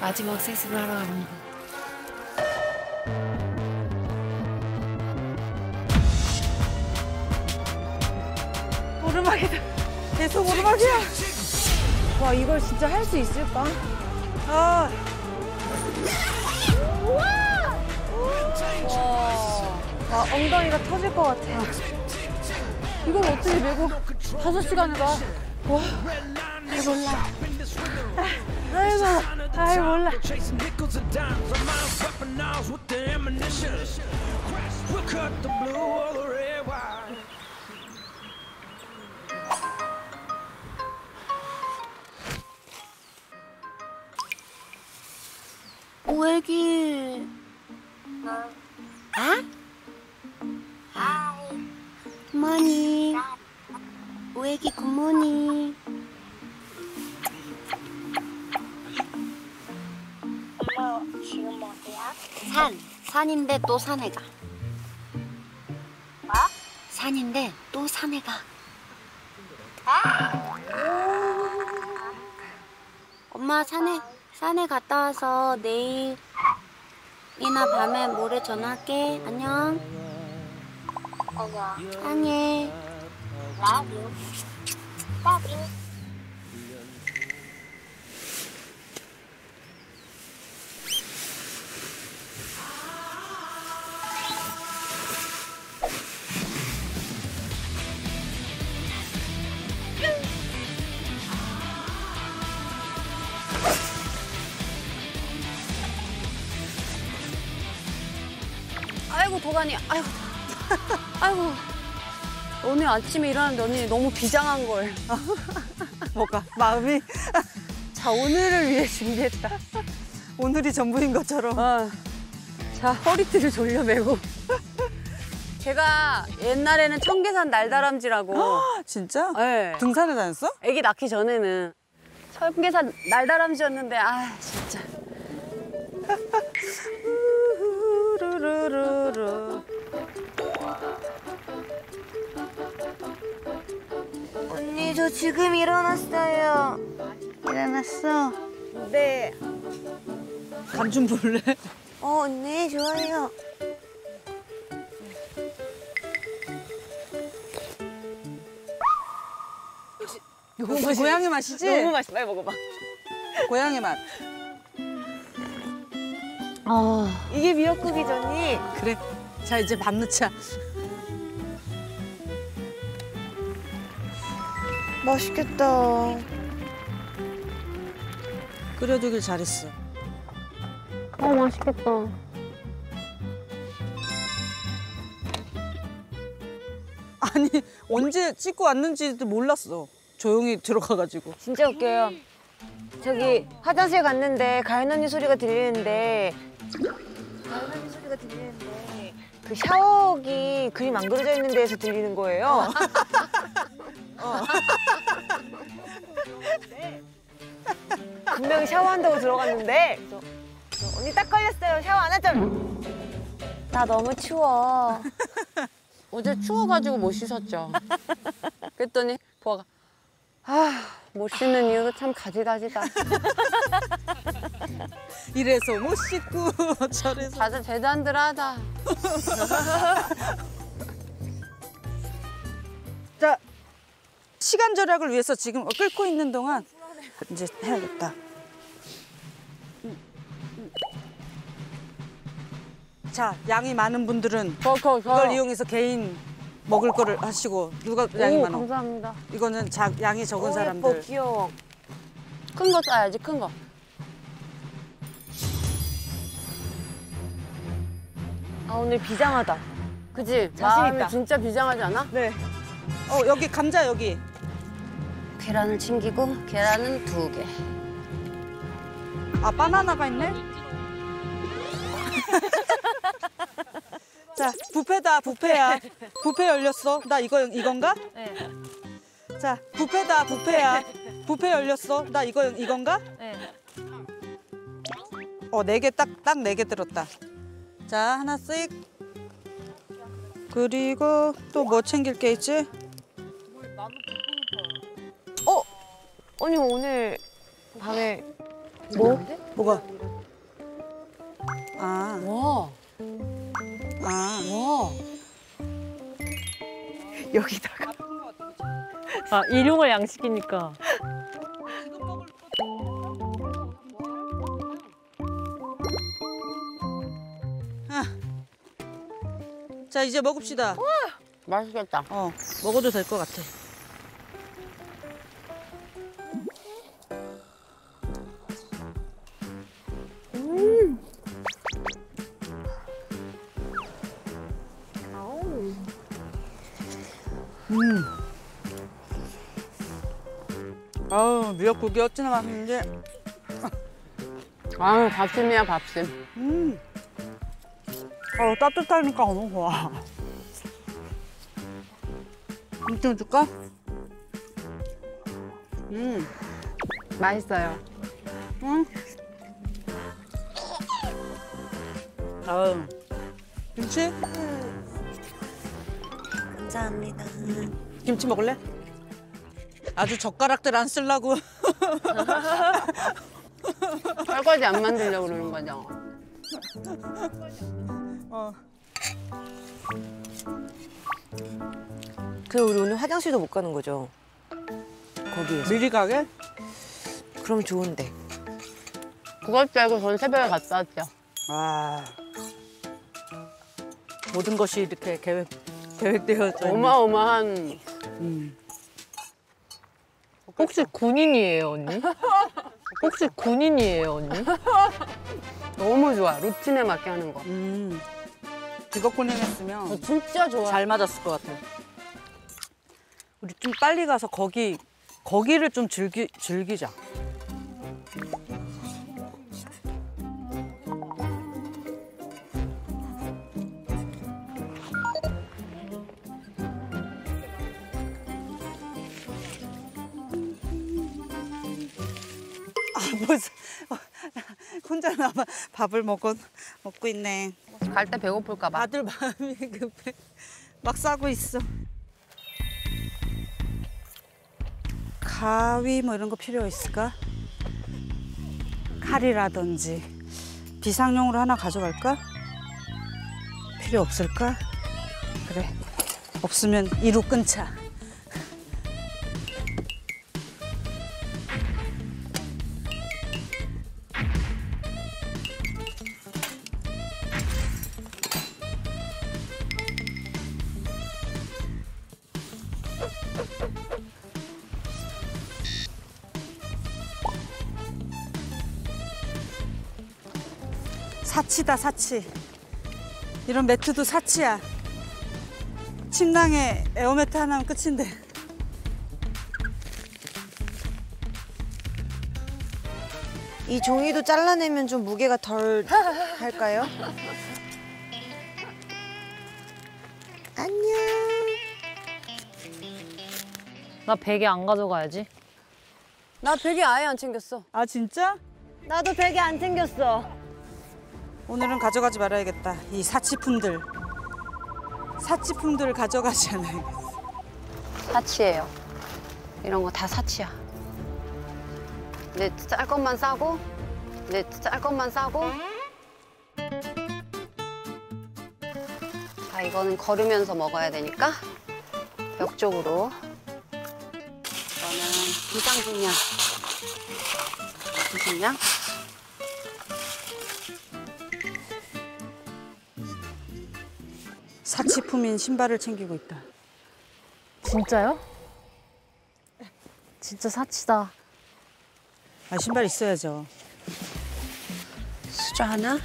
마지막 세수를 하러 갑니다. 오르막이다. 계속 오르막이야. 와 이걸 진짜 할 수 있을까? 아. 와 엉덩이가 터질 것 같아. 이걸 어떻게 메고 다섯 시간을 가? 와. 잘 몰라. 아이고, 아이 몰라. And 오애기 굿모닝. 엄마 지금 어디야? 산. 산인데 또 산에 가. 뭐? 산인데 또 산에 가. 엄마 산에 산에 갔다 와서 내일이나 밤에 모레 전화할게. 안녕. 어머 사랑해. Love you love you 아이고 도가니, 아이고, 아이고. 오늘 아침에 일어났는데 언니 너무 비장한 걸. 뭐가 마음이 자 오늘을 위해 준비했다. 오늘이 전부인 것처럼 어. 자 허리띠를 졸려매고. 제가 옛날에는 청계산 날다람쥐라고. 진짜 네. 등산을 다녔어? 아기 낳기 전에는 청계산 날다람쥐였는데 아 진짜. 언니 저 지금 일어났어요. 일어났어 네. 감 좀 볼래? 어 언니 좋아요. 이거 고양이 맛이지? 너무 맛있어. 빨리 먹어봐. 고양이 맛 이게 미역국이죠 언니. 그래 자 이제 밥 넣자 맛있겠다. 끓여주길 잘했어 어 맛있겠다. 아니 언제 찍고 왔는지도 몰랐어 조용히 들어가가지고 진짜 웃겨요. 저기 화장실 갔는데 가연 언니 소리가 들리는데 가연 언니 소리가 들리는데 그 샤워기 그림 안 그려져 있는 데에서 들리는 거예요. 분명히 샤워한다고 들어갔는데 그래서 그래서 언니 딱 걸렸어요. 샤워 안 하잖아. 나 너무 추워. 어제 추워가지고 못 씻었죠. 그랬더니 보아가 아, 못 씻는 이유도 참 가지가지다. 이래서 못 씻고 저래서 다들 대단들 하다. 시간 절약을 위해서 지금 끓고 있는 동안 이제 해야겠다 자 양이 많은 분들은 거. 이걸 이용해서 개인 먹을 거를 하시고 누가 양이 오, 많아 감사합니다. 이거는 자, 양이 적은 오, 사람들 예뻐, 귀여워. 큰 거 싸야지, 큰 거. 아, 오늘 비장하다. 그지? 자신 있다. 진짜 비장하지 않아? 네. 어 여기 감자 여기. 계란을 챙기고, 계란은 두 개. 아 바나나가 있네. 자 뷔페다 뷔페야. 뷔페 열렸어. 나 이거 이건가? 네. 자 뷔페다 뷔페야. 뷔페 열렸어. 나 이거 이건가? 네. 어 네 개 딱 딱 네 개 들었다. 자 하나씩. 그리고 또 뭐 챙길 게 있지? 언니 오늘 밤에 뭐? 뭐가? 아, 와, 아. 와. 여기다가. 아 일용을 양식이니까. 자, 이제 먹읍시다. 맛있겠다. 어, 먹어도 될 것 같아. 미역국이 어찌나 맛있는지. 아유 밥심이야 밥심. 음. 어 따뜻하니까 너무 좋아. 좀 줄까? 음. 맛있어요. 응. 아우. 김치? 감사합니다. 김치 먹을래? 아주 젓가락들 안 쓰려고. 설거지 안 만들려고 그러는 거죠. 어. 그럼 우리 오늘 화장실도 못 가는 거죠? 거기에서. 미리 가게? 그럼 좋은데. 그것 줄 알고 전 새벽에 갔다 왔죠. 아. 모든 것이 이렇게 계획 계획되어져 있는. 어마어마한. 음. 혹시 군인이에요 언니? 혹시 군인이에요 언니? 너무 좋아. 루틴에 맞게 하는 거. 음. 직업 군인했으면 진짜 좋아. 잘 맞았을 것 같아. 우리 좀 빨리 가서 거기 거기를 좀 즐기 즐기자. 혼자 나만 밥을 먹고 먹고 있네. 갈 때 배고플까 봐. 다들 마음이 급해. 막 싸고 있어. 가위 뭐 이런 거 필요 있을까? 칼이라든지 비상용으로 하나 가져갈까? 필요 없을까? 그래. 없으면 이루 끊자. 사치다 사치. 이런 매트도 사치야. 침낭에 에어매트 하나면 끝인데. 이 종이도 잘라내면 좀 무게가 덜 할까요? 나 베개 안 가져가야지. 나 베개 아예 안 챙겼어. 아 진짜? 나도 베개 안 챙겼어. 오늘은 가져가지 말아야겠다. 이 사치품들. 사치품들을 가져가지 않아야겠어. 사치예요. 이런 거 다 사치야. 내짤 것만 싸고, 내짤 것만 싸고. 자, 이거는 걸으면서 먹어야 되니까 벽 쪽으로. 비상식량. 비상식량. 사치품인 신발을 챙기고 있다. 진짜요? 진짜 사치다. 아 신발 있어야죠. 수저 하나.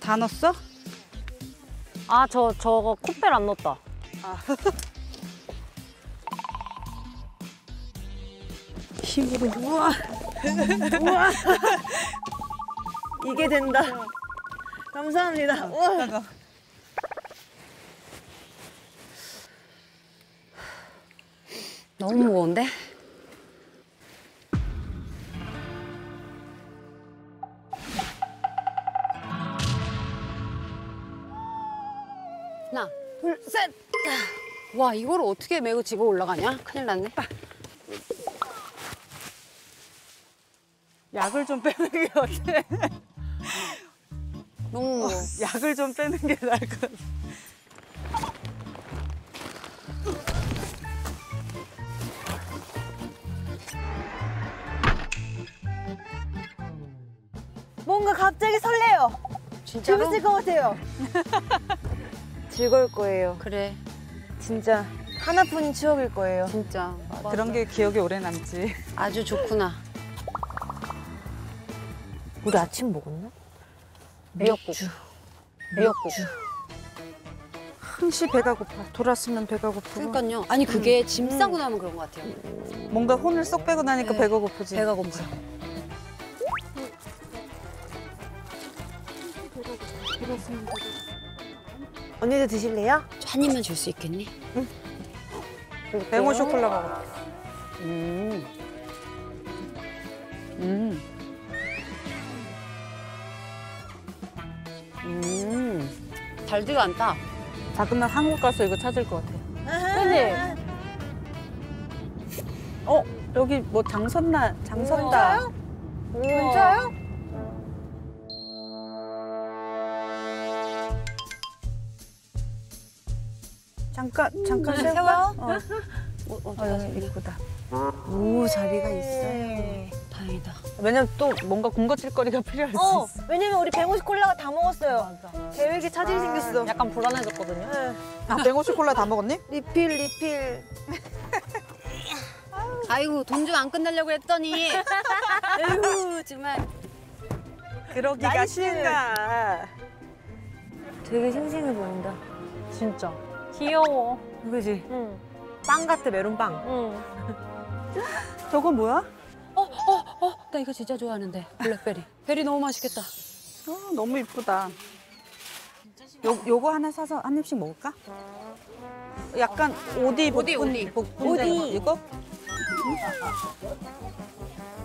다 넣었어? 아 저 저거 코펠 안 넣었다. 힘으로. 우와. 이게 된다. 감사합니다. 우와. 너무 무거운데? 와, 이걸 어떻게 메고 집어 올라가냐? 큰일 났네. 약을 좀 빼는 게 어때? 너무 무거워. 약을 좀 빼는 게 나을 것 같아. 뭔가 갑자기 설레요. 진짜로? 재밌을 것 같아요. 즐거울 거예요. 그래, 진짜 하나뿐인 추억일 거예요. 진짜. 그런 게 기억에 오래 남지. 아주 좋구나. 우리 아침 먹었나? 미역국. 미역국. 항시 배가 고파. 돌았으면 배가 고프고. 그러니까요. 아니, 그게 짐 싸고 나면 그런 것 같아요. 뭔가 혼을 쏙 빼고 나니까 네. 배가 고프지. 배가 고파요. 언니도 드실래요? 한 입만 줄 수 있겠니? 맹호 쇼콜라 먹어. 음. 음. 음. 달지가 않다. 다 끝나 한국 가서 이거 찾을 것 같아. 그지? 어 여기 뭐 장선나 장선다. 진짜요? 잠깐 잠깐 응, 세워. 세워. 어, 어, 어, 어 여기 이쁘다. 오 자리가 있어요. 다행이다. 왜냐면 또 뭔가 군것질거리가 필요할 수 어, 있어. 왜냐면 우리 150 콜라가 다 먹었어요. 계획에 차질이 생겼어. 약간 불안해졌거든요. 네. 아 pain au chocolat 다 먹었니? 리필, 리필. 아이고, 돈 좀 안 끝내려고 했더니. 아이고, 정말. 그러기가 nice. 쉬운가. 되게 싱싱해 보인다. 진짜. 귀여워. 그지? 응. 빵 같아, 메론빵. 응. 저건 뭐야? 나 이거 진짜 좋아하는데. 블랙베리. 베리 너무 맛있겠다. 어, 너무 이쁘다. 요, 요거 하나 사서 한 입씩 먹을까? 약간 오디 오디, 오디. 오디. 이거?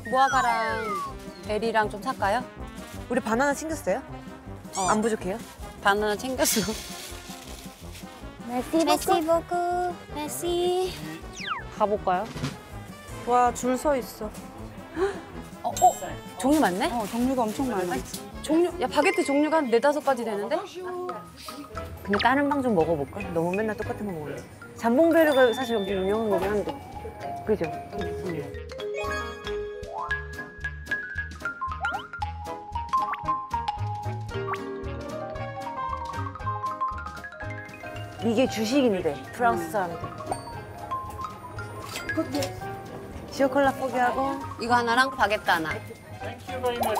무화과랑 베리랑 좀 살까요? 우리 바나나 챙겼어요? 어. 안 부족해요? 바나나 챙겼어. merci, merci beaucoup, merci. 가볼까요? 와, 줄 서 있어. 어, 어? 종류 많네? 어, 종류가 엄청 많아. 종류, 야, 바게트 종류가 한 네다섯 가지 되는데? 근데 다른 빵좀 먹어볼까? 너무 맨날 똑같은 거 먹을래. jambon-beurre가 사실 여기 유명한 거긴 한데. 그죠? 이게 주식인데 프랑스 사람들. chocolat 포기하고 이거 하나랑 바게트 하나.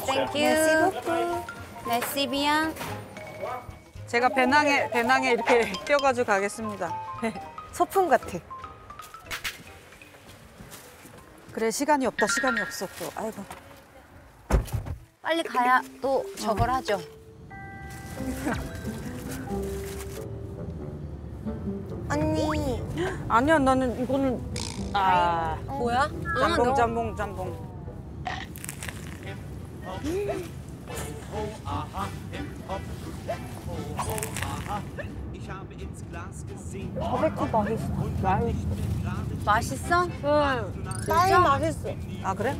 thank you. merci bien. 제가 배낭에, 배낭에 이렇게 껴가지고 가겠습니다. 소품 같아. 그래, 시간이 없다, 시간이 없어, 또. 아이고. 빨리 가야 또 저걸 하죠. 언니. 아니야, 나는 이거는. 아. 뭐야? 짬뽕, 짬뽕, 짬뽕. 맛있어? 나이 맛있어. 아, 그래?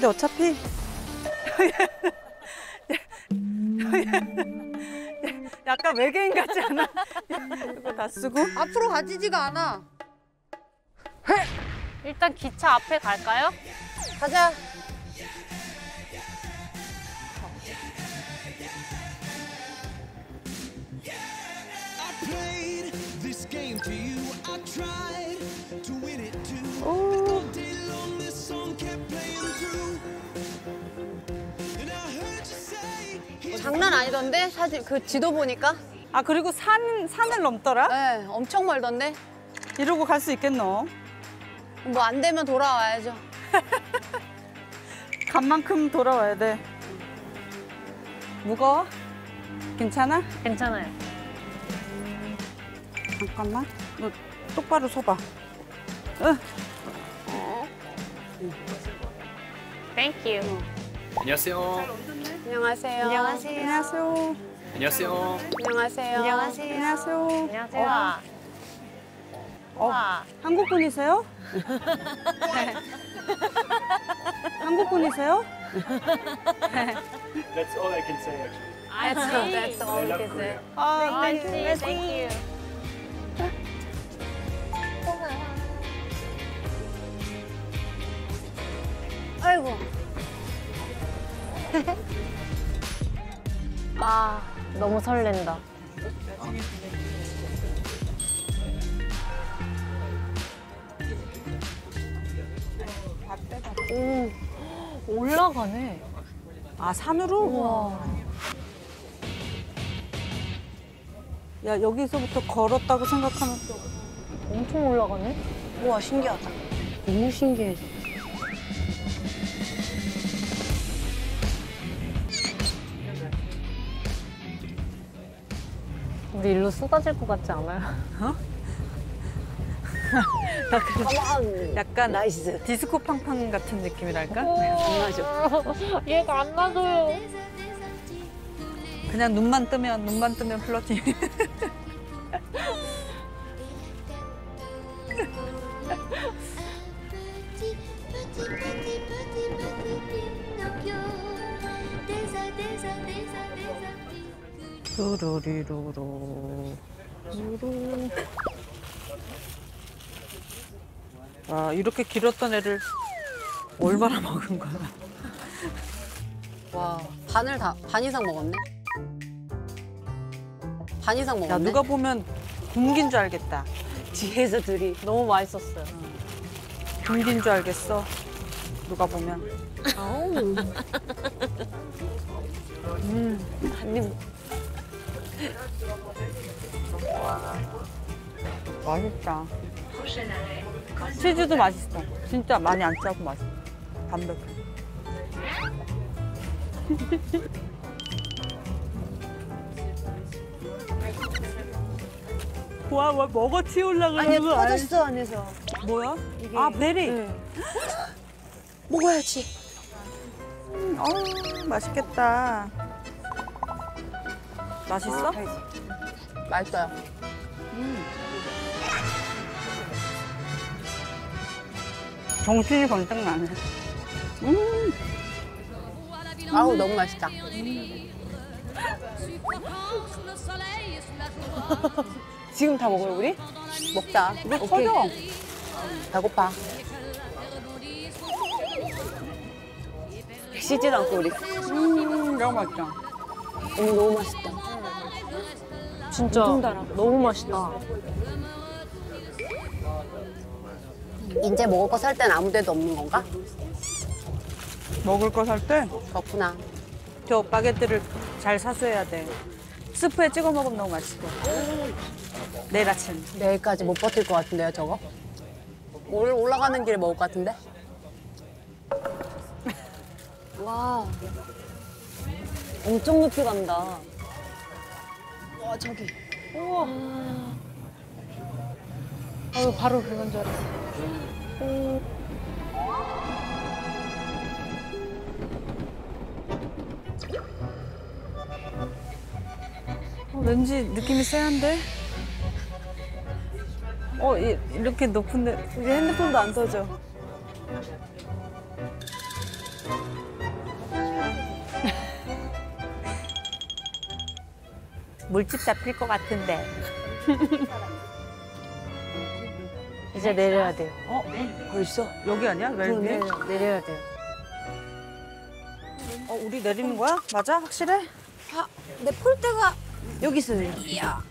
근데 어차피 약간 외계인 같지 않아? 이거 다 쓰고 앞으로 가지지가 않아. 일단 기차 앞에 갈까요? 가자. I played this game for 장난 아니던데? 사진 그 지도 보니까? 아 그리고 산 산을 넘더라? 네, 엄청 멀던데? 이러고 갈 수 있겠노? 뭐 안 되면 돌아와야죠. 간 만큼 돌아와야 돼. 무거워? 괜찮아? 괜찮아요. 잠깐만. 너 똑바로 서봐. 응. Thank you. 안녕하세요. 안녕하세요. 안녕하세요. 안녕하세요. 안녕하세요. 안녕하세요. 안녕하세요. 안녕하세요. 와. 어, 한국 분이세요? 한국 분이세요? That's all I can say actually. I that's, all, that's all I can say. Oh, thank you. Thank you. 아이고. 아, 너무 설렌다. 오, 올라가네. 아 산으로? 야 여기서부터 걸었다고 생각하면 또 엄청 올라가네. 우와 신기하다. 너무 신기해. 우리 일로 쏟아질 것 같지 않아요? 약간 nice. 디스코 팡팡 같은 느낌이랄까? 맞아. 얘가 안 놔줘요. 그냥 눈만 뜨면 눈만 뜨면 flirting. 루루리루루. 루루. 와 이렇게 길었던 애를 얼마나 먹은 거야? 와 반을 다 반 이상 먹었네. 반 이상 먹었네. 야 누가 보면 굶긴 줄 알겠다. 뒤에서 둘이. 너무 맛있었어요. 굶긴 줄 알겠어. 누가 보면. 한입 맛있다. 치즈도 맛있어. 진짜 많이 안 짜고 맛있어. 담백해. 와, 와, 먹어 튀우려고 아니 그러는 거 아니- 터졌어 안에서. 뭐야? 아, 베리. 네. 먹어야지. 음, 어우, 맛있겠다. 맛있어? 맛있어요. 정신이 번쩍 나네. 아우 너무 맛있다. 지금 다 먹어요 우리? 먹자. 이거 터져. 배고파. 씻지도 않고 우리. 음, 너무 맛있다. 어머 너무 맛있다. 진짜 너무 맛있다. 이제 먹을 거 살 땐 아무 데도 없는 건가? 먹을 거 살 때 그렇구나. 저 바게트를 잘 사수해야 돼. 스프에 찍어 먹으면 너무 맛있어. 내일 아침. 내일까지 못 버틸 것 같은데요, 저거? 오늘 올라가는 길에 먹을 것 같은데? 와. 엄청 높이 간다. 와 저기. 우와. 아유 바로 그건 줄 알았어. 어, 왠지 느낌이 쎄한데? 어, 이, 이렇게 높은데 우리 핸드폰도 안 터져. 물집 잡힐 것 같은데. 이제 내려야 돼요. 어? 벌써? 여기 아니야? 웰빙? 네, 내려야 돼요. 어, 우리 내리는 거야? 맞아? 확실해? 내 폴대가 여기 있어요. 이야.